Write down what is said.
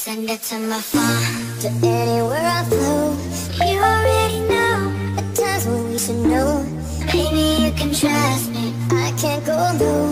Send it to my phone, to anywhere I flow. You already know at times when we should know. Maybe you can trust me. I can't go low.